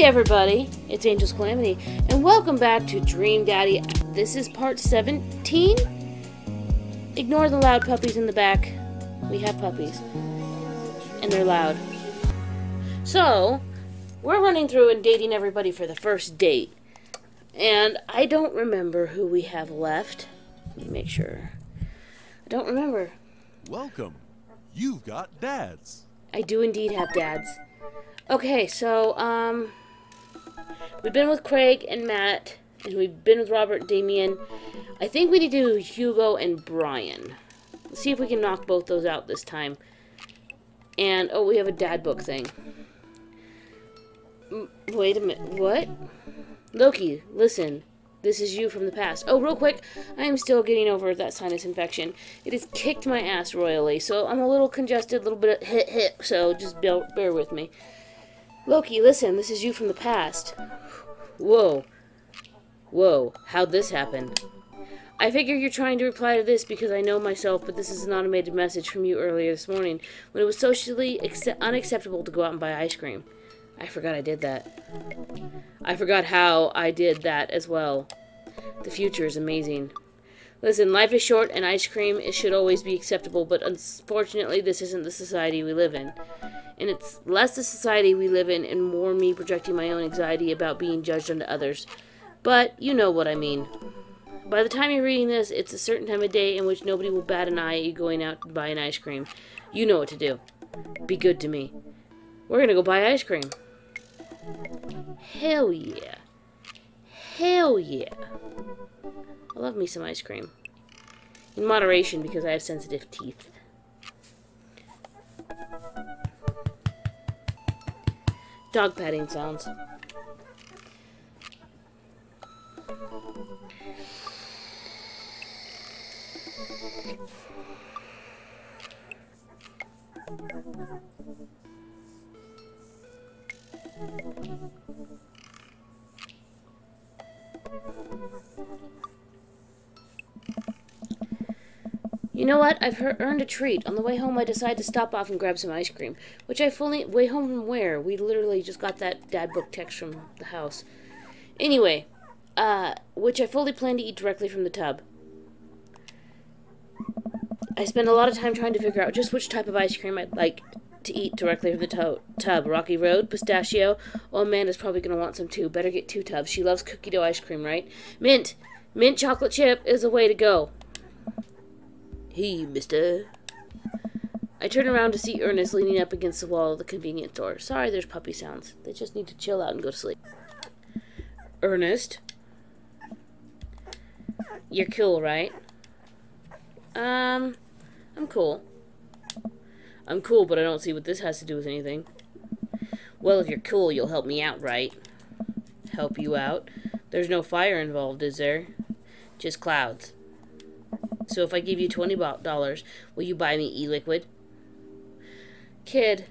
Hey everybody, it's Angel's Calamity, and welcome back to Dream Daddy. This is part 17. Ignore the loud puppies in the back. We have puppies, and they're loud. So, we're running through and dating everybody for the first date. And I don't remember who we have left. Let me make sure. I don't remember. Welcome. You've got dads. I do indeed have dads. Okay, so, um, we've been with Craig and Mat, and we've been with Robert and Damien. I think we need to do Hugo and Brian. Let's see if we can knock both those out this time. And, oh, we have a dad book thing. Mm, Wait a minute, what? Loki, listen. This is you from the past. Oh, real quick, I am still getting over that sinus infection. It has kicked my ass royally, so I'm a little congested, a little bit of hit hit, so just bear, bear with me. Loki, listen, this is you from the past. Whoa. Whoa, how'd this happen? I figure you're trying to reply to this because I know myself, but this is an automated message from you earlier this morning when it was socially unacceptable to go out and buy ice cream. I forgot I did that. I forgot how I did that as well. The future is amazing. Listen, life is short and ice cream it should always be acceptable, but unfortunately, this isn't the society we live in. And it's less the society we live in and more me projecting my own anxiety about being judged onto others. But you know what I mean. By the time you're reading this, it's a certain time of day in which nobody will bat an eye at you going out to buy an ice cream. You know what to do. Be good to me. We're gonna go buy ice cream. Hell yeah. Hell yeah. I love me some ice cream. In moderation because I have sensitive teeth. Dog patting sounds. You know what? I've earned a treat. On the way home, I decided to stop off and grab some ice cream. Which I fully... Way home from where? We literally just got that dad book text from the house. Anyway, uh, which I fully plan to eat directly from the tub. I spend a lot of time trying to figure out just which type of ice cream I'd like to eat directly from the tub. Rocky Road, pistachio. Oh, Amanda's probably going to want some too. Better get two tubs. She loves cookie dough ice cream, right? Mint. Mint chocolate chip is the way to go. Hey, mister. I turn around to see Ernest leaning up against the wall of the convenience store. Sorry, there's puppy sounds. They just need to chill out and go to sleep. Ernest? You're cool, right? Um, I'm cool. I'm cool, but I don't see what this has to do with anything. Well, if you're cool, you'll help me out, right? Help you out? There's no fire involved, is there? Just clouds. So if I give you $20, will you buy me e-liquid? Kid.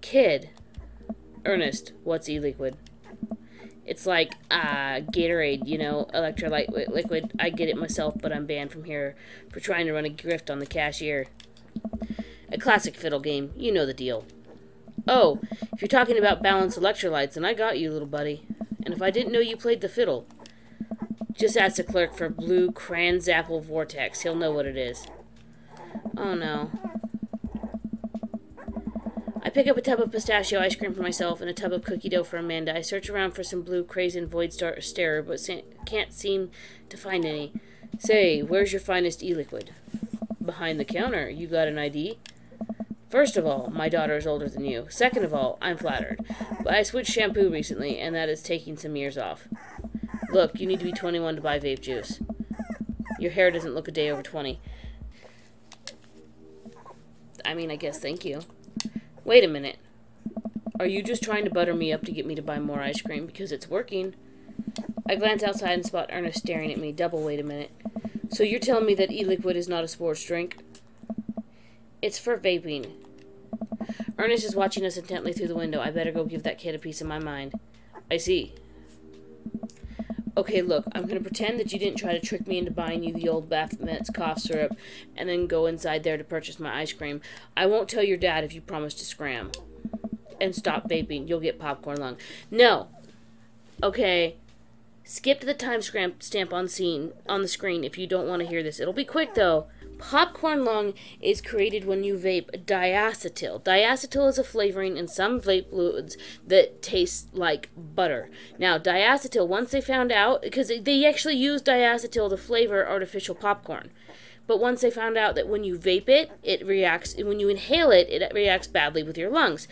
Kid. Ernest, what's e-liquid? It's like uh, Gatorade, you know, electrolyte liquid. I get it myself, but I'm banned from here for trying to run a grift on the cashier. A classic fiddle game. You know the deal. Oh, if you're talking about balanced electrolytes, then I got you, little buddy. And if I didn't know you played the fiddle, just ask the clerk for blue Cranzapple Vortex. He'll know what it is. Oh no. I pick up a tub of pistachio ice cream for myself and a tub of cookie dough for Amanda. I search around for some blue Crazen Void Star Starer, but can't seem to find any. Say, where's your finest e-liquid? Behind the counter. You got an ID? First of all, my daughter is older than you. Second of all, I'm flattered. But I switched shampoo recently, and that is taking some years off. Look, you need to be 21 to buy vape juice. Your hair doesn't look a day over 20. I mean, I guess thank you. Wait a minute. Are you just trying to butter me up to get me to buy more ice cream? Because it's working. I glance outside and spot Ernest staring at me. Double wait a minute. So you're telling me that e-liquid is not a sports drink? It's for vaping. Ernest is watching us intently through the window. I better go give that kid a piece of my mind. I see. Okay, look, I'm gonna pretend that you didn't try to trick me into buying you the old Baphomet's cough syrup and then go inside there to purchase my ice cream. I won't tell your dad if you promise to scram. and stop vaping. You'll get popcorn lung. No. Okay. Skip to the time stamp on scene on the screen if you don't want to hear this. It'll be quick though. Popcorn lung is created when you vape diacetyl. Diacetyl is a flavoring in some vape fluids that tastes like butter. Now, diacetyl, once they found out, because they actually use diacetyl to flavor artificial popcorn. But once they found out that when you vape it, it reacts, when you inhale it, it reacts badly with your lungs.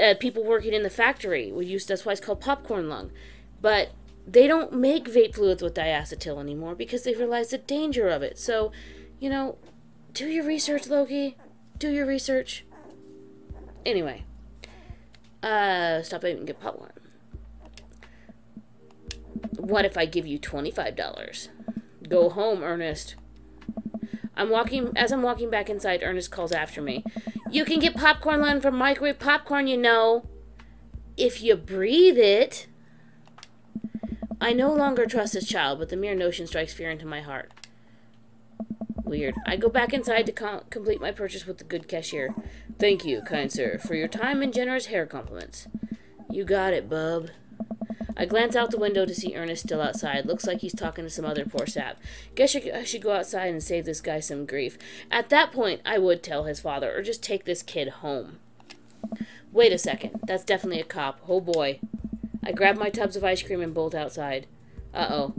Uh, people working in the factory would use, that's why it's called popcorn lung. But they don't make vape fluids with diacetyl anymore because they realized the danger of it. So, you know, do your research, Loki. Do your research. Anyway, uh, stop and get popcorn. What if I give you $25? Go home, Ernest. I'm walking as I'm walking back inside, Ernest calls after me. You can get popcorn lung from microwave popcorn, you know. If you breathe it. I no longer trust this child, but the mere notion strikes fear into my heart. Weird. I go back inside to com complete my purchase with the good cashier. Thank you, kind sir, for your time and generous hair compliments. You got it, bub. I glance out the window to see Ernest still outside. Looks like he's talking to some other poor sap. Guess I should go outside and save this guy some grief. At that point, I would tell his father, or just take this kid home. Wait a second. That's definitely a cop. Oh boy. I grab my tubs of ice cream and bolt outside. Uh-oh.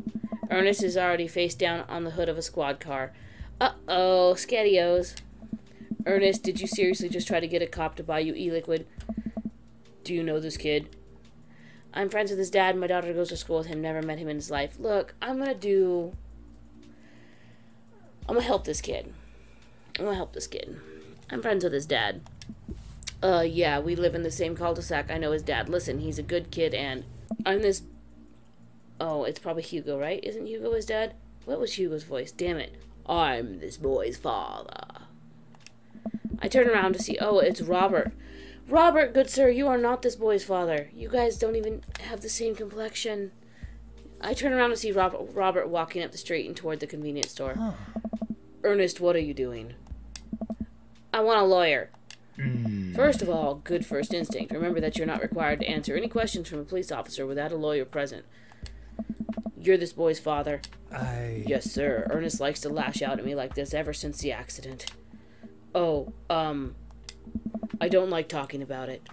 Ernest is already face down on the hood of a squad car. Uh-oh. Scadios. Ernest, did you seriously just try to get a cop to buy you e-liquid? Do you know this kid? I'm friends with his dad. My daughter goes to school with him. Never met him in his life. Look, I'm gonna do. I'm gonna help this kid. I'm gonna help this kid. I'm friends with his dad. Uh, yeah, we live in the same cul-de-sac. I know his dad. Listen, he's a good kid, and I'm this. Oh, it's probably Hugo, right? Isn't Hugo his dad? What was Hugo's voice? Damn it. I'm this boy's father. I turn around to see. Oh, it's Robert. Robert, good sir, you are not this boy's father. You guys don't even have the same complexion. I turn around to see Robert, Robert walking up the street and toward the convenience store. Huh. Ernest, what are you doing? I want a lawyer. Mm. First of all, good first instinct. Remember that you're not required to answer any questions from a police officer without a lawyer present. You're this boy's father. I. Yes, sir. Ernest likes to lash out at me like this ever since the accident. Oh, um, I don't like talking about it.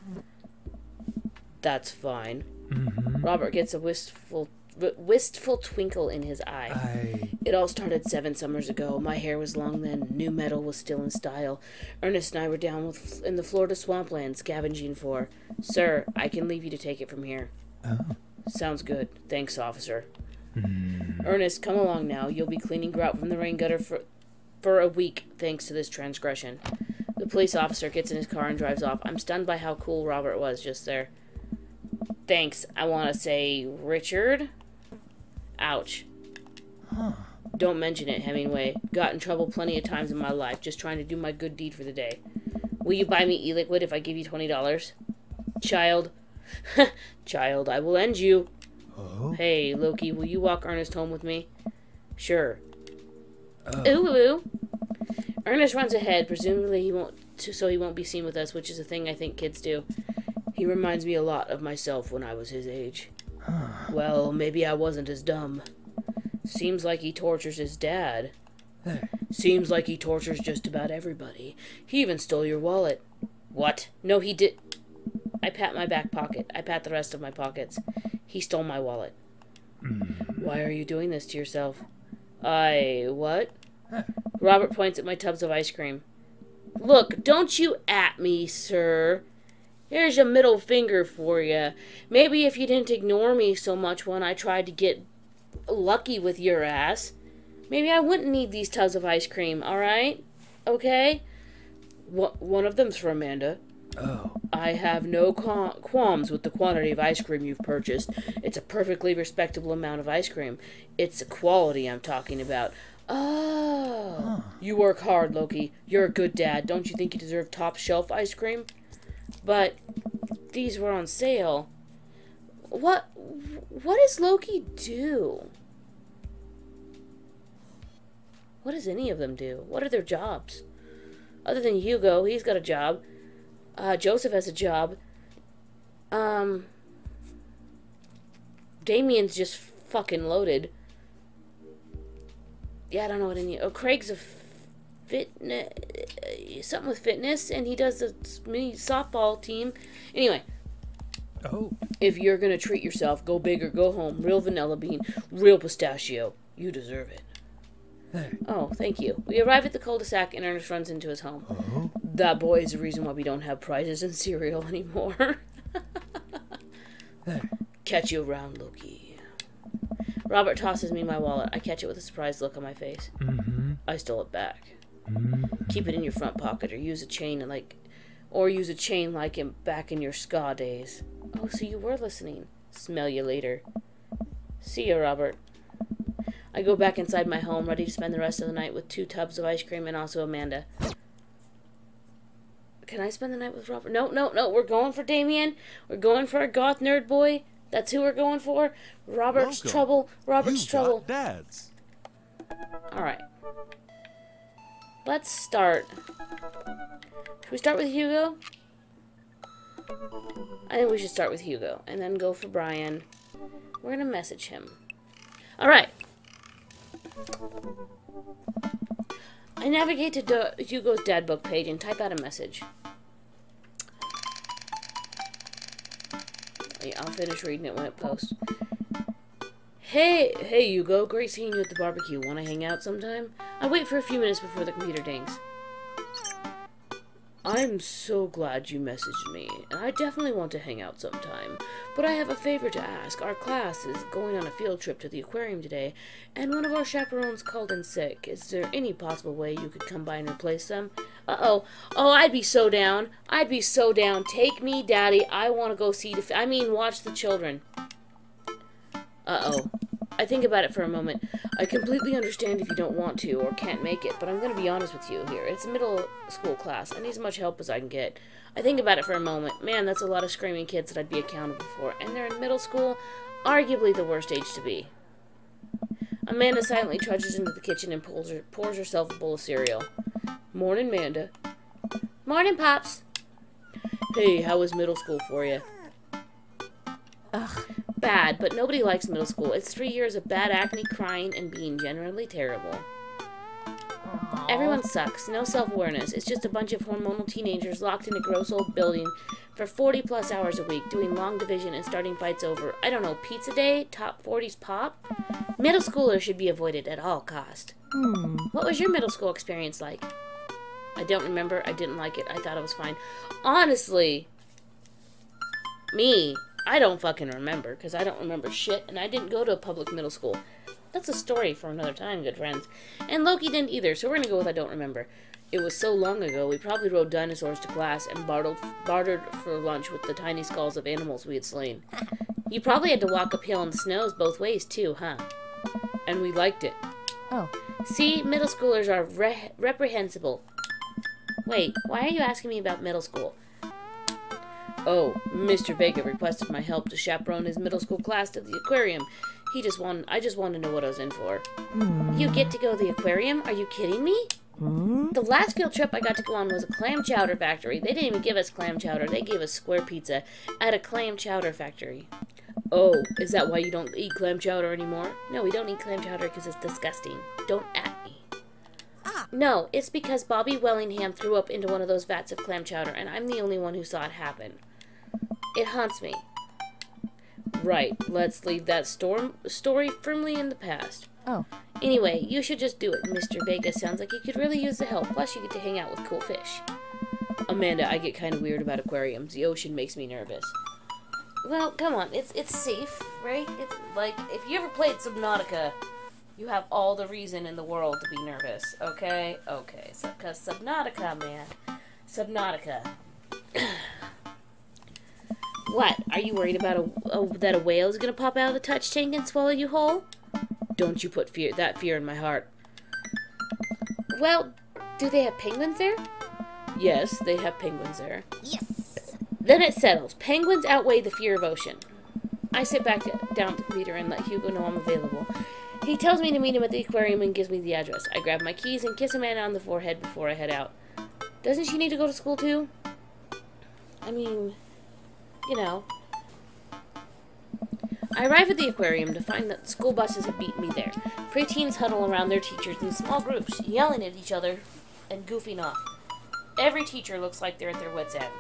That's fine. Mm-hmm. Robert gets a wistful wistful twinkle in his eye. I... It all started seven summers ago. My hair was long then. Nu metal was still in style. Ernest and I were down with, in the Florida swampland scavenging for. Sir, I can leave you to take it from here. Oh. Sounds good. Thanks, officer. Mm. Ernest, come along now. You'll be cleaning grout from the rain gutter for, for a week, thanks to this transgression. The police officer gets in his car and drives off. I'm stunned by how cool Robert was just there. Thanks. I want to say Richard. Ouch. Huh. Don't mention it, Hemingway. Got in trouble plenty of times in my life, just trying to do my good deed for the day. Will you buy me e-liquid if I give you $20? Child. Child, I will end you. Oh? Hey, Loki, will you walk Ernest home with me? Sure. Oh. Ooh, ooh. Ernest runs ahead, presumably he won't, so he won't be seen with us, which is a thing I think kids do. He reminds me a lot of myself when I was his age. well, maybe I wasn't as dumb. Seems like he tortures his dad. Seems like he tortures just about everybody. He even stole your wallet. What? No, he did. I pat my back pocket. I pat the rest of my pockets. He stole my wallet. Mm. Why are you doing this to yourself? I. what? Robert points at my tubs of ice cream. Look, don't you at me, sir. Here's your middle finger for you. Maybe if you didn't ignore me so much when I tried to get lucky with your ass, maybe I wouldn't need these tubs of ice cream, alright? Okay? one of them's for Amanda. Oh. I have no qualms with the quantity of ice cream you've purchased. It's a perfectly respectable amount of ice cream. It's the quality I'm talking about. Oh. Huh. You work hard, Loki. You're a good dad. Don't you think you deserve top shelf ice cream? But these were on sale. What what does Loki do? What does any of them do? What are their jobs? Other than Hugo, he's got a job. Uh, Joseph has a job. Um, Damien's just fucking loaded. Yeah, I don't know what any. Oh, Craig's a fitness, something with fitness, and he does a mini softball team. Anyway, Oh. if you're gonna treat yourself, go big or go home. Real vanilla bean, real pistachio. You deserve it. There. Oh, thank you. We arrive at the cul-de-sac and Ernest runs into his home. Oh. That boy is the reason why we don't have prizes in cereal anymore. Catch you around, Loki. Robert tosses me my wallet. I catch it with a surprised look on my face. Mm-hmm. I stole it back. Mm. Keep it in your front pocket or use a chain and like or use a chain like in back in your ska days. Oh, so you were listening. Smell you later. See ya, Robert. I go back inside my home, ready to spend the rest of the night with two tubs of ice cream and also Amanda. Can I spend the night with Robert? No, no, no. We're going for Damien. We're going for a goth nerd boy. That's who we're going for. Robert's Welcome. trouble. Robert's You've trouble. got dads. All right. Let's start. Should we start with Hugo? I think we should start with Hugo and then go for Brian. We're gonna message him. All right. I navigate to Hugo's dad book page and type out a message. I'll finish reading it when it posts. Hey, hey, Hugo. Great seeing you at the barbecue. Want to hang out sometime? I wait for a few minutes before the computer dings. I'm so glad you messaged me, and I definitely want to hang out sometime. But I have a favor to ask. Our class is going on a field trip to the aquarium today, and one of our chaperones called in sick. Is there any possible way you could come by and replace them? Uh oh. Oh, I'd be so down. I'd be so down. Take me, Daddy. I want to go see the. I mean, watch the children. Uh oh. I think about it for a moment. I completely understand if you don't want to or can't make it, but I'm going to be honest with you here. It's a middle school class. I need as much help as I can get. I think about it for a moment. Man, that's a lot of screaming kids that I'd be accountable for. And they're in middle school, arguably the worst age to be. Amanda silently trudges into the kitchen and pulls her, pours herself a bowl of cereal. Morning, Manda. Morning, Pops. Hey, how was middle school for you? Ugh. Bad, but nobody likes middle school. It's three years of bad acne, crying, and being generally terrible. Everyone sucks. No self awareness. It's just a bunch of hormonal teenagers locked in a gross old building for 40 plus hours a week, doing long division and starting fights over, I don't know, pizza day, top 40s pop? Middle schoolers should be avoided at all cost. Hmm. What was your middle school experience like? I don't remember. I didn't like it. I thought it was fine. Honestly, me, I don't fucking remember because I don't remember shit, and I didn't go to a public middle school. That's a story for another time, good friends. And Loki didn't either, so we're gonna go with I don't remember. It was so long ago, we probably rode dinosaurs to class and bartered, bartered for lunch with the tiny skulls of animals we had slain. You probably had to walk uphill in the snows both ways, too, huh? And we liked it. Oh. See, middle schoolers are re- reprehensible. Wait, why are you asking me about middle school? Oh, Mr. Vega requested my help to chaperone his middle school class to the aquarium. He just wanted, I just wanted to know what I was in for. You get to go to the aquarium? Are you kidding me? Hmm? The last field trip I got to go on was a clam chowder factory. They didn't even give us clam chowder. They gave us square pizza at a clam chowder factory. Oh, is that why you don't eat clam chowder anymore? No, we don't eat clam chowder because it's disgusting. Don't at me. No, it's because Bobby Wellingham threw up into one of those vats of clam chowder, and I'm the only one who saw it happen. It haunts me. Right, let's leave that storm story firmly in the past. Oh. Anyway, you should just do it. Mr. Vega sounds like you could really use the help. Plus, you get to hang out with cool fish. Amanda, I get kind of weird about aquariums. The ocean makes me nervous. Well, come on. It's it's safe, right? It's like if you ever played Subnautica, you have all the reason in the world to be nervous. Okay, okay. So, cause Subnautica, man, Subnautica. what? Are you worried about a, a that a whale is gonna pop out of the touch tank and swallow you whole? Don't you put fear that fear in my heart. Well, do they have penguins there? Yes, they have penguins there. Yes. Then it settles. Penguins outweigh the fear of ocean. I sit back down at the computer and let Hugo know I'm available. He tells me to meet him at the aquarium and gives me the address. I grab my keys and kiss Amanda on the forehead before I head out. Doesn't she need to go to school too? I mean, you know, I arrive at the aquarium to find that school buses have beaten me there. Preteens huddle around their teachers in small groups, yelling at each other and goofing off. Every teacher looks like they're at their wits' end.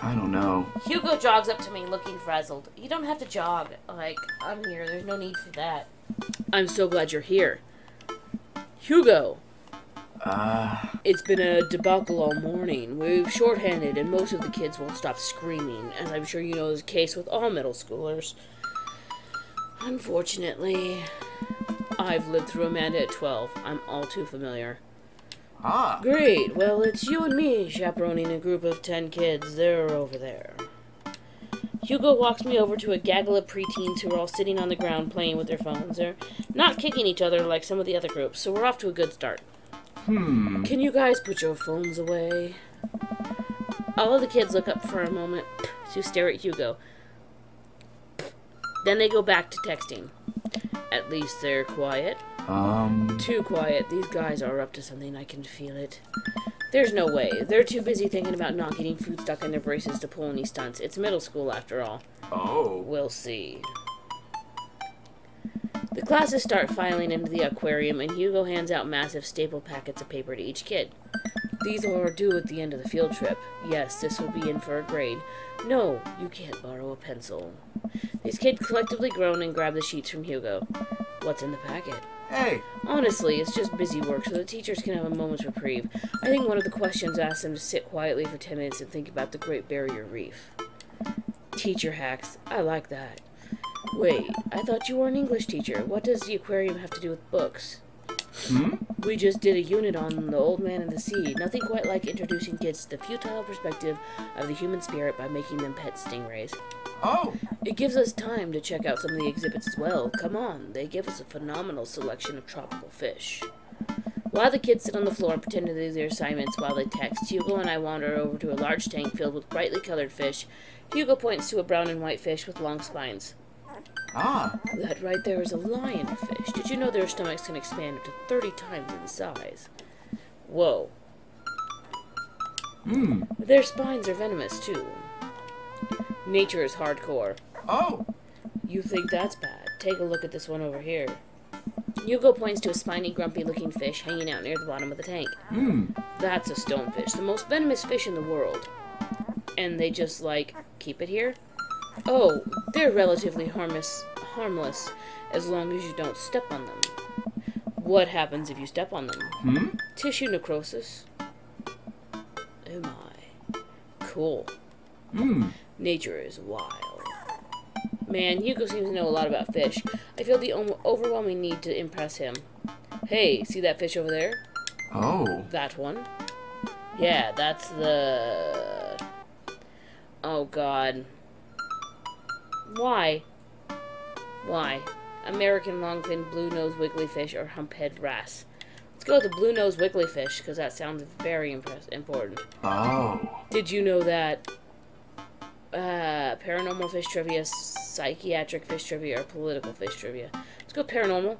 I don't know. Hugo jogs up to me looking frazzled. You don't have to jog. Like, I'm here. There's no need for that. I'm so glad you're here. Hugo! Uh, It's been a debacle all morning. We've shorthanded, and most of the kids won't stop screaming, as I'm sure you know is the case with all middle schoolers. Unfortunately, I've lived through Amanda at 12. I'm all too familiar. ah, Great. Well, it's you and me chaperoning a group of 10 kids. They're over there. Hugo walks me over to a gaggle of preteens who are all sitting on the ground playing with their phones. They're not kicking each other like some of the other groups, so we're off to a good start. Hmm. Can you guys put your phones away? All of the kids look up for a moment to stare at Hugo. Then they go back to texting. At least they're quiet. Um, Too quiet. These guys are up to something. I can feel it. There's no way. They're too busy thinking about not getting food stuck in their braces to pull any stunts. It's middle school after all. oh. We'll see. The classes start filing into the aquarium, and Hugo hands out massive staple packets of paper to each kid. These are due at the end of the field trip. Yes, this will be in for a grade. No, you can't borrow a pencil. These kids collectively groan and grab the sheets from Hugo. What's in the packet? Hey, Honestly, it's just busy work so the teachers can have a moment's reprieve. I think one of the questions asks them to sit quietly for 10 minutes and think about the Great Barrier Reef. Teacher hacks. I like that. Wait, I thought you were an English teacher. What does the aquarium have to do with books? hmm? We just did a unit on the old man and the sea. Nothing quite like introducing kids to the futile perspective of the human spirit by making them pet stingrays. Oh, It gives us time to check out some of the exhibits as well. Come on, they give us a phenomenal selection of tropical fish. While the kids sit on the floor and pretend to do their assignments while they text, Hugo and I wander over to a large tank filled with brightly colored fish. Hugo points to a brown and white fish with long spines. Ah, That right there is a lionfish. Did you know their stomachs can expand up to 30 times in size? Whoa. hmm. Their spines are venomous, too. Nature is hardcore. Oh, You think that's bad? Take a look at this one over here. Hugo points to a spiny, grumpy looking fish hanging out near the bottom of the tank. hmm. That's a stonefish, the most venomous fish in the world. And they just, like, keep it here? Oh, they're relatively harmless, harmless as long as you don't step on them. What happens if you step on them? Hmm? Tissue necrosis. Oh my. Cool. Hmm. Nature is wild. Man, Hugo seems to know a lot about fish. I feel the overwhelming need to impress him. Hey, see that fish over there? Oh, That one? Yeah, that's the. Oh god. Why? Why? American longfin blue nose wigglyfish or humphead wrasse. Let's go with the blue nose wigglyfish because that sounds very important. oh. Did you know that uh, paranormal fish trivia, psychiatric fish trivia, or political fish trivia? Let's go paranormal.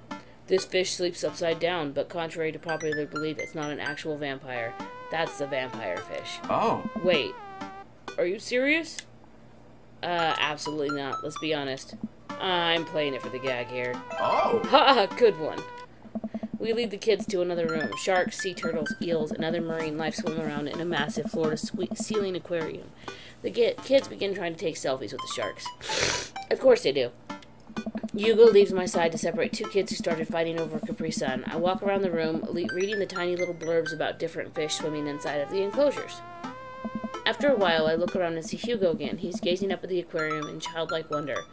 This fish sleeps upside down, but contrary to popular belief, it's not an actual vampire. That's the vampire fish. Oh, Wait, are you serious? Uh, absolutely not. Let's be honest. I'm playing it for the gag here. oh. Ha! Good one. We lead the kids to another room. Sharks, sea turtles, eels, and other marine life swim around in a massive floor-to-ceiling aquarium. The kids begin trying to take selfies with the sharks. Of course they do. Hugo leaves my side to separate two kids who started fighting over Capri Sun. I walk around the room, reading the tiny little blurbs about different fish swimming inside of the enclosures. After a while, I look around and see Hugo again. He's gazing up at the aquarium in childlike wonder.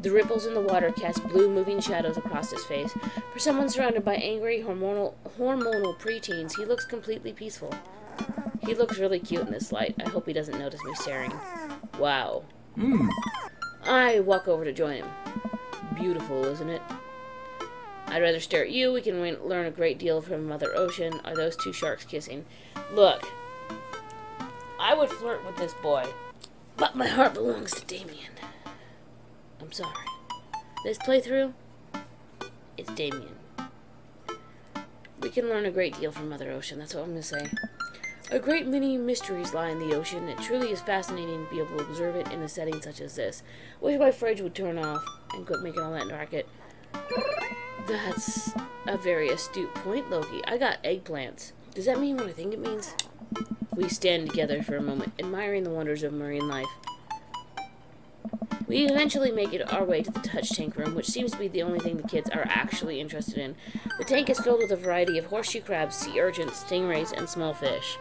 The ripples in the water cast blue, moving shadows across his face. For someone surrounded by angry, hormonal, hormonal preteens, he looks completely peaceful. He looks really cute in this light. I hope he doesn't notice me staring. Wow. Hmm. I walk over to join him. Beautiful, isn't it? I'd rather stare at you. We can learn a great deal from Mother Ocean. Are those two sharks kissing? Look, I would flirt with this boy, but my heart belongs to Damien. I'm sorry. This playthrough, it's Damien. We can learn a great deal from Mother Ocean. That's what I'm gonna say. A great many mysteries lie in the ocean. It truly is fascinating to be able to observe it in a setting such as this. Wish my fridge would turn off and quit making all that racket. That's a very astute point, Loki. I got eggplants. Does that mean what I think it means? We stand together for a moment, admiring the wonders of marine life. We eventually make it our way to the touch tank room, which seems to be the only thing the kids are actually interested in. The tank is filled with a variety of horseshoe crabs, sea urchins, stingrays, and small fish.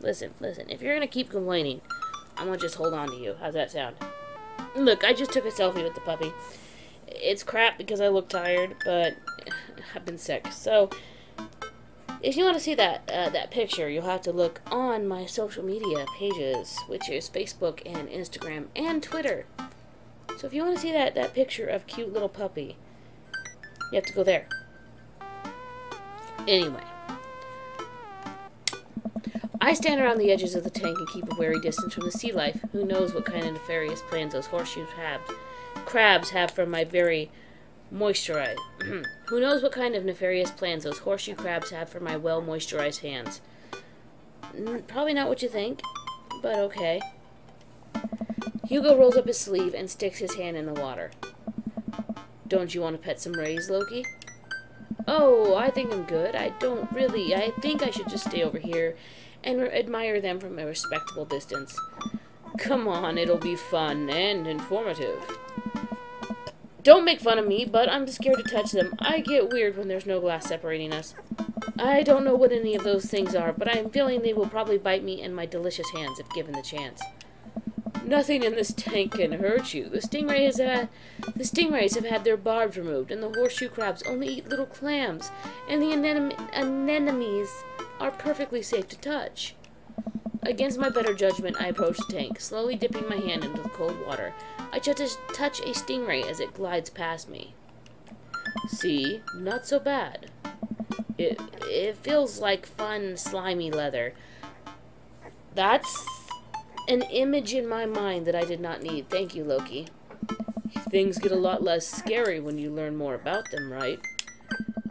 Listen, listen, if you're gonna keep complaining, I'm gonna just hold on to you. How's that sound? Look, I just took a selfie with the puppy. It's crap because I look tired, but I've been sick. So, if you want to see that uh, that picture, you'll have to look on my social media pages, which is Facebook and Instagram and Twitter. So if you want to see that that picture of cute little puppy, you have to go there. Anyway, I stand around the edges of the tank and keep a wary distance from the sea life. Who knows what kind of nefarious plans those horseshoes have? Crabs have for my very moisturize. Who knows what kind of nefarious plans those horseshoe crabs have for my well moisturized hands? N- Probably not what you think, but okay. Hugo rolls up his sleeve and sticks his hand in the water. Don't you want to pet some rays, Loki? Oh, I think I'm good. I don't really. I think I should just stay over here and admire them from a respectable distance. Come on, it'll be fun and informative. Don't make fun of me, but I'm scared to touch them. I get weird when there's no glass separating us. I don't know what any of those things are, but I'm feeling they will probably bite me and my delicious hands if given the chance. Nothing in this tank can hurt you. The stingrays have the stingrays have had their barbs removed, and the horseshoe crabs only eat little clams, and the anem- anemones are perfectly safe to touch. Against my better judgment, I approach the tank, slowly dipping my hand into the cold water. I just touch a stingray as it glides past me. See, not so bad. It it feels like fun, slimy leather. That's an image in my mind that I did not need. Thank you, Loki. Things get a lot less scary when you learn more about them, right?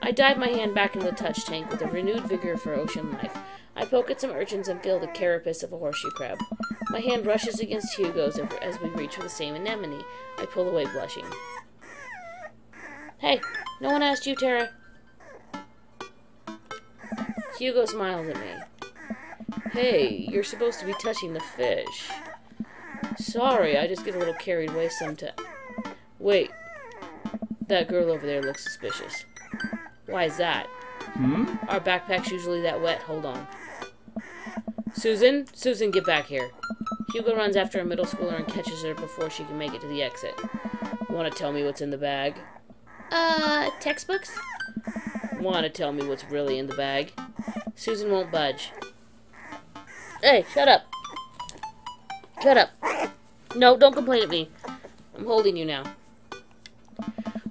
I dive my hand back into the touch tank with a renewed vigor for ocean life. I poke at some urchins and feel the carapace of a horseshoe crab. My hand brushes against Hugo's as- as we reach for the same anemone. I pull away blushing. Hey, no one asked you, Tara. Hugo smiles at me. Hey, you're supposed to be touching the fish. Sorry, I just get a little carried away sometimes. Wait, that girl over there looks suspicious. Why is that? Hmm? Our backpack's usually that wet. Hold on. Susan? Susan, get back here. Hugo runs after a middle schooler and catches her before she can make it to the exit. Want to tell me what's in the bag? Uh, textbooks? Want to tell me what's really in the bag? Susan won't budge. Hey, shut up. Shut up. No, don't complain at me. I'm holding you now.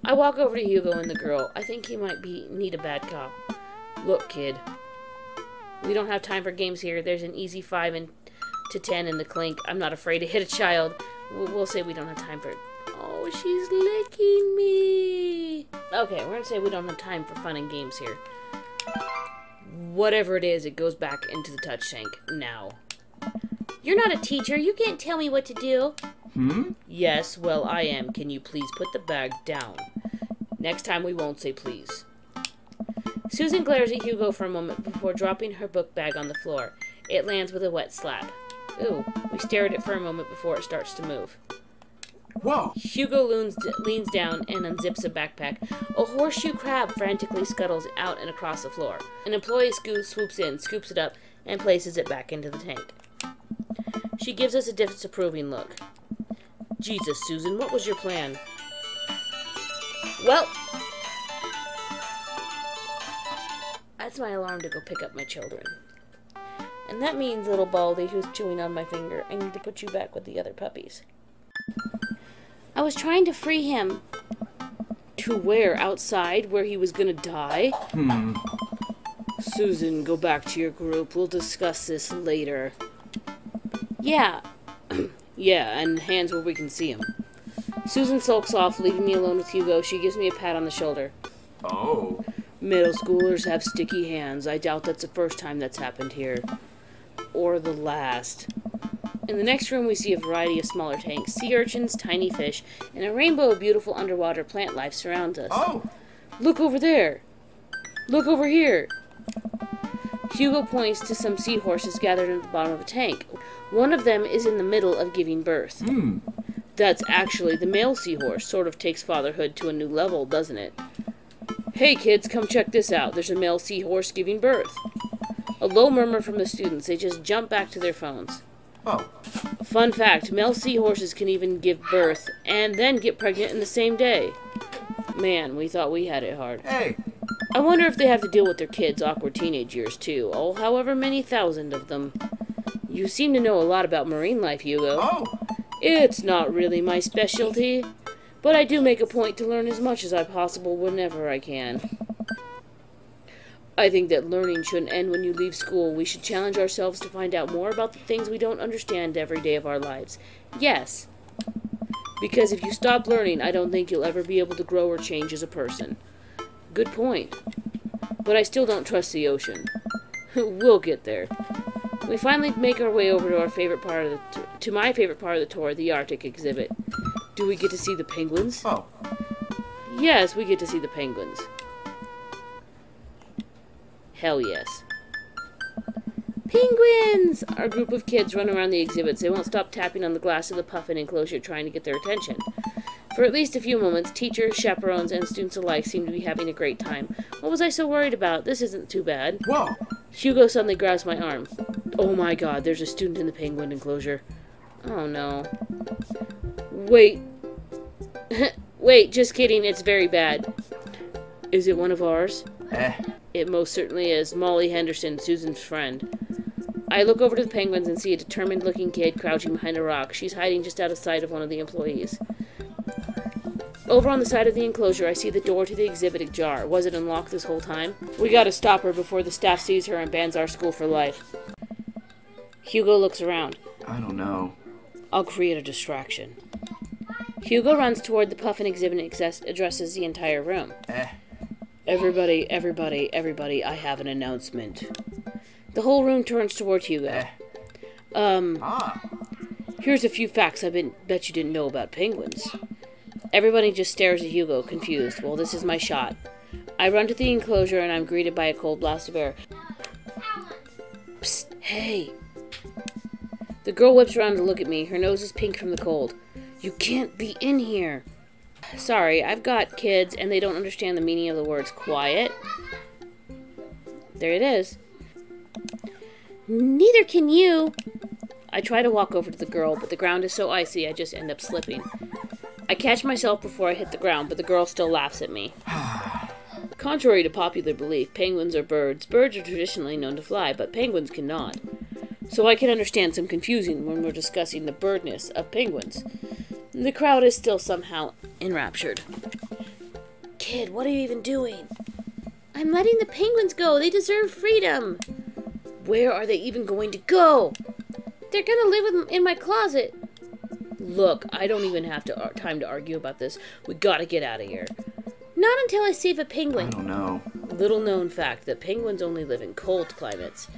I walk over to Hugo and the girl. I think he might be need a bad cop. Look, kid. We don't have time for games here. There's an easy five and to ten in the clink. I'm not afraid to hit a child. We'll, we'll say we don't have time for. Oh, she's licking me. Okay, we're gonna say we don't have time for fun and games here. Whatever it is, it goes back into the touch tank now. You're not a teacher. You can't tell me what to do. Hmm? Yes, well, I am. Can you please put the bag down? Next time we won't say please. Susan glares at Hugo for a moment before dropping her book bag on the floor. It lands with a wet slap. Ooh, we stare at it for a moment before it starts to move. Whoa! Hugo leans, leans down and unzips a backpack. A horseshoe crab frantically scuttles out and across the floor. An employee sco- swoops in, scoops it up, and places it back into the tank. She gives us a disapproving look. Jesus, Susan, what was your plan? Well, that's my alarm to go pick up my children. And that means, little Baldy, who's chewing on my finger, I need to put you back with the other puppies. I was trying to free him. To where? Outside, where he was gonna die? Hmm. Susan, go back to your group. We'll discuss this later. Yeah. yeah, and hands where we can see him. Susan sulks off, leaving me alone with Hugo. She gives me a pat on the shoulder. Oh. Middle schoolers have sticky hands. I doubt that's the first time that's happened here. Or the last. In the next room, we see a variety of smaller tanks, sea urchins, tiny fish, and a rainbow of beautiful underwater plant life surrounds us. Oh! Look over there! Look over here! Hugo points to some seahorses gathered at the bottom of a tank. One of them is in the middle of giving birth. Hmm. That's actually the male seahorse. Sort of takes fatherhood to a new level, doesn't it? Hey kids, come check this out. There's a male seahorse giving birth. A low murmur from the students. They just jump back to their phones. Oh. Fun fact male seahorses can even give birth and then get pregnant in the same day. Man, we thought we had it hard. Hey! I wonder if they have to deal with their kids' awkward teenage years too. Oh, however many thousand of them. You seem to know a lot about marine life, Hugo. Oh! It's not really my specialty, but I do make a point to learn as much as I possible whenever I can. I think that learning shouldn't end when you leave school. We should challenge ourselves to find out more about the things we don't understand every day of our lives. Yes. Because if you stop learning, I don't think you'll ever be able to grow or change as a person. Good point. But I still don't trust the ocean. we'll get there. We finally make our way over to our favorite part of the to my favorite part of the tour, the Arctic exhibit. Do we get to see the penguins? Oh. Yes, we get to see the penguins. Hell yes. Penguins! Our group of kids run around the exhibits. They won't stop tapping on the glass of the puffin enclosure trying to get their attention. For at least a few moments, teachers, chaperones, and students alike seem to be having a great time. What was I so worried about? This isn't too bad. Whoa! Hugo suddenly grabs my arm. Oh my god, there's a student in the penguin enclosure. Oh no. Wait. Wait, just kidding, it's very bad. Is it one of ours? Eh. It most certainly is. Molly Henderson, Susan's friend. I look over to the penguins and see a determined looking kid crouching behind a rock. She's hiding just out of sight of one of the employees. Over on the side of the enclosure, I see the door to the exhibit ajar. Was it unlocked this whole time? We gotta stop her before the staff sees her and bans our school for life. Hugo looks around. I don't know. I'll create a distraction. Hugo runs toward the puffin exhibit and addresses the entire room. Eh. Everybody, everybody, everybody, I have an announcement. The whole room turns toward Hugo. Eh. Um, Ah. here's a few facts I been, bet you didn't know about penguins. Everybody just stares at Hugo, confused. Well, this is my shot. I run to the enclosure and I'm greeted by a cold blast of air. Psst, hey. The girl whips around to look at me. Her nose is pink from the cold. You can't be in here. Sorry, I've got kids and they don't understand the meaning of the words quiet. There it is. Neither can you. I try to walk over to the girl, but the ground is so icy I just end up slipping. I catch myself before I hit the ground, but the girl still laughs at me. Contrary to popular belief, penguins are birds. Birds are traditionally known to fly, but penguins cannot. So I can understand some confusion when we're discussing the birdness of penguins. The crowd is still somehow enraptured. Kid, what are you even doing? I'm letting the penguins go. They deserve freedom. Where are they even going to go? They're gonna live in my closet. Look, I don't even have to ar- time to argue about this. We gotta get out of here. Not until I save a penguin. I don't know. Little known fact that penguins only live in cold climates,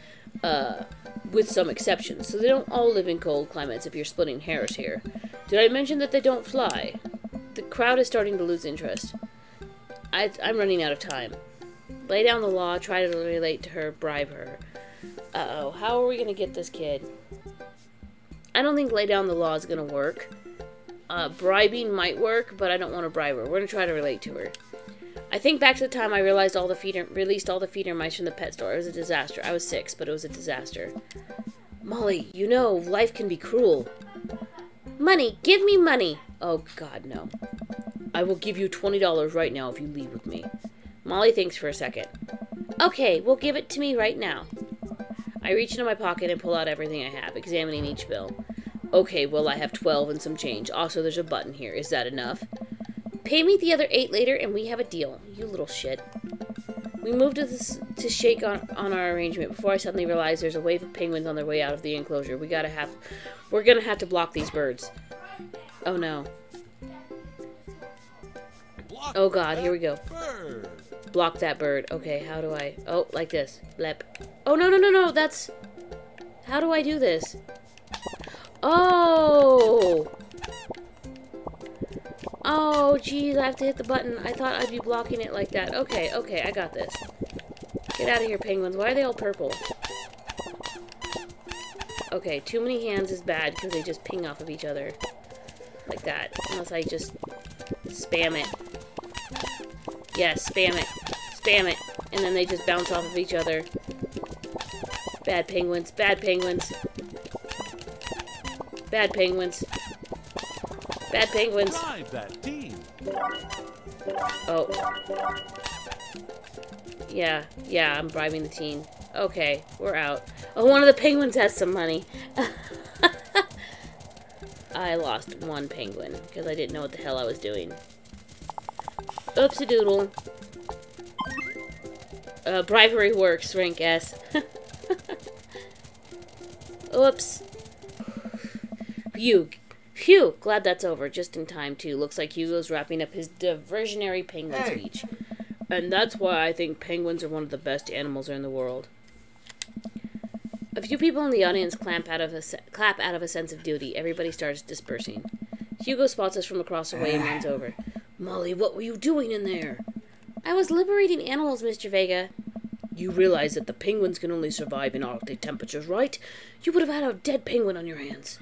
uh, with some exceptions. So they don't all live in cold climates if you're splitting hairs here. Did I mention that they don't fly? The crowd is starting to lose interest. I, I'm running out of time. Lay down the law, try to relate to her, bribe her. Uh oh, how are we gonna get this kid? I don't think lay down the law is gonna work. Uh, bribing might work, but I don't want to bribe her. We're gonna try to relate to her. I think back to the time I realized all the feeder released all the feeder mice from the pet store. It was a disaster. I was six, but it was a disaster. Molly, you know life can be cruel. Money, give me money. Oh God, no. I will give you twenty dollars right now if you leave with me. Molly thinks for a second. Okay, well give it to me right now. I reach into my pocket and pull out everything I have, examining each bill. Okay, well I have twelve and some change. Also, there's a button here. Is that enough? Pay me the other eight later and we have a deal. You little shit. We moved to, this, to shake on, on our arrangement before I suddenly realized there's a wave of penguins on their way out of the enclosure. We gotta have... We're gonna have to block these birds. Oh no. Oh god, here we go. Block that bird. Okay, how do I... Oh, like this. Blep. Oh, no, no, no, no. That's... How do I do this? Oh! Jeez, I have to hit the button. I thought I'd be blocking it like that. Okay, okay, I got this. Get out of here, penguins. Why are they all purple? Okay, too many hands is bad because they just ping off of each other. Like that. Unless I just spam it. Yes, spam it. Spam it. And then they just bounce off of each other. Bad penguins. Bad penguins. Bad penguins. Bad penguins. Oh. Yeah, yeah, I'm bribing the teen. Okay, we're out. Oh, one of the penguins has some money. I lost one penguin because I didn't know what the hell I was doing. Oopsie doodle. Uh, bribery works, rank S. Oops. Phew. Phew. Glad that's over. Just in time, too. Looks like Hugo's wrapping up his diversionary penguin Hey. speech. And that's why I think penguins are one of the best animals in the world. A few people in the audience clamp out of a clap out of a sense of duty. Everybody starts dispersing. Hugo spots us from across the way and runs over. Molly, what were you doing in there? I was liberating animals, Mr. Vega. You realize that the penguins can only survive in Arctic temperatures, right? You would have had a dead penguin on your hands.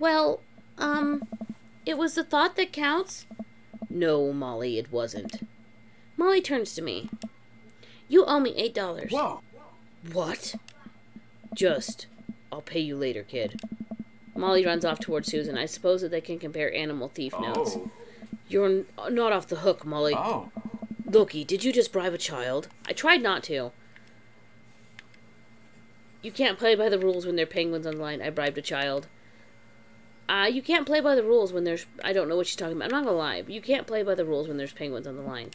Well, um, it was the thought that counts. No, Molly, it wasn't. Molly turns to me. You owe me eight dollars. Whoa. What? Just, I'll pay you later, kid. Molly runs off toward Susan. I suppose that they can compare animal thief notes. Oh. You're n- not off the hook, Molly. Oh. Loki, did you just bribe a child? I tried not to. You can't play by the rules when there are penguins on the line. I bribed a child. Uh, you can't play by the rules when there's. I don't know what she's talking about. I'm not gonna lie. You can't play by the rules when there's penguins on the line.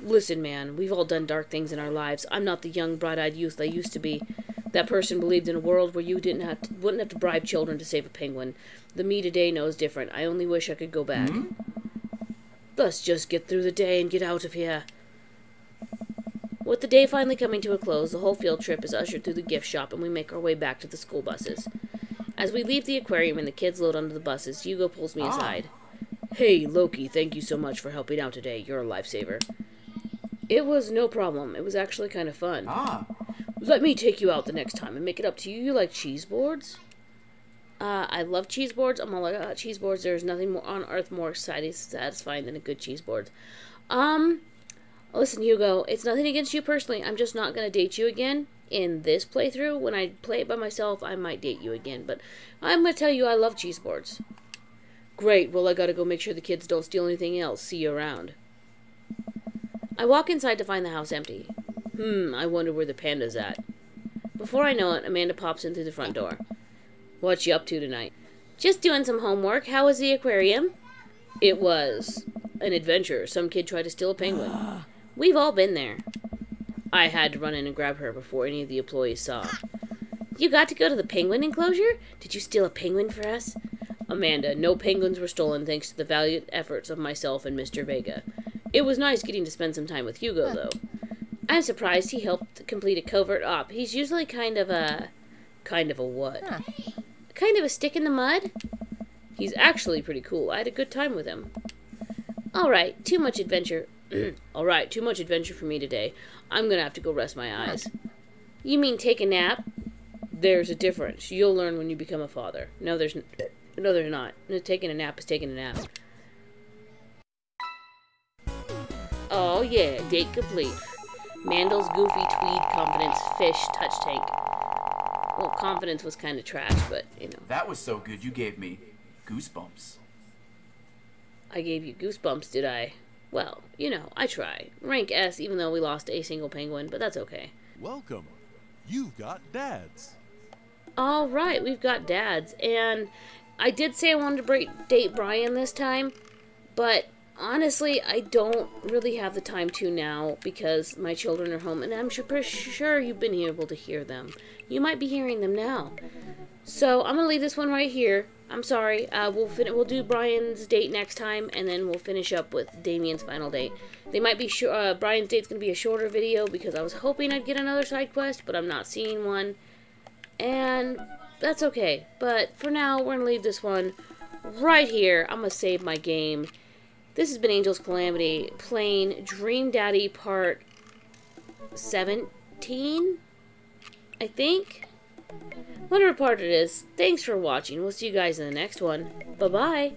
Listen, man, we've all done dark things in our lives. I'm not the young, bright-eyed youth I used to be. That person believed in a world where you didn't have to, wouldn't have to bribe children to save a penguin. The me today knows different. I only wish I could go back. Let's just get through the day and get out of here. With the day finally coming to a close, the whole field trip is ushered through the gift shop and we make our way back to the school buses. As we leave the aquarium and the kids load onto the buses, Hugo pulls me Ah. aside. Hey, Loki, thank you so much for helping out today. You're a lifesaver. It was no problem. It was actually kind of fun. Ah. Let me take you out the next time and make it up to you. You like cheese boards? Uh, I love cheese boards. I'm all about cheese boards. There's nothing more on earth more exciting, satisfying than a good cheese board. Um, listen, Hugo, it's nothing against you personally. I'm just not gonna date you again in this playthrough. When I play it by myself, I might date you again. But I'm gonna tell you, I love cheese boards. Great. Well, I gotta go make sure the kids don't steal anything else. See you around. I walk inside to find the house empty. Hmm, I wonder where the panda's at. Before I know it, Amanda pops in through the front door. What you up to tonight? Just doing some homework. How was the aquarium? It was an adventure. Some kid tried to steal a penguin. We've all been there. I had to run in and grab her before any of the employees saw. You got to go to the penguin enclosure? Did you steal a penguin for us? Amanda, no penguins were stolen thanks to the valiant efforts of myself and Mr. Vega. It was nice getting to spend some time with Hugo, though. I'm surprised he helped complete a covert op. He's usually kind of a. kind of a what? Huh. Kind of a stick in the mud? He's actually pretty cool. I had a good time with him. Alright, too much adventure. Alright, too much adventure for me today. I'm gonna have to go rest my eyes. You mean take a nap? There's a difference. You'll learn when you become a father. No, there's n- no, there's not. No, Taking a nap is taking a nap. Oh yeah, date complete. Mandel's goofy tweed confidence fish touch tank. Well, confidence was kind of trash, but you know, That was so good you gave me goosebumps. I gave you goosebumps, did I? Well, you know, I try. Rank S, even though we lost a single penguin, but that's okay. Welcome. You've got dads. All right, we've got dads, and I did say I wanted to break, date Brian this time, but honestly, I don't really have the time to now because my children are home, and I'm sure, pretty sure you've been able to hear them. You might be hearing them now. So I'm gonna leave this one right here. I'm sorry. Uh, we'll fin- we'll do Brian's date next time, and then we'll finish up with Damien's final date. They might be sure uh, Brian's date's gonna be a shorter video because I was hoping I'd get another side quest, but I'm not seeing one, and that's okay. But for now, we're gonna leave this one right here. I'm gonna save my game. This has been Angel's Calamity playing Dream Daddy Part 17, I think. Whatever part it is, thanks for watching. We'll see you guys in the next one. Bye bye.